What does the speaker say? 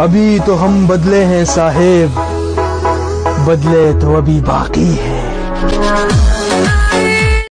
अभी तो हम बदले हैं साहेब। बदले तो अभी बाकी है।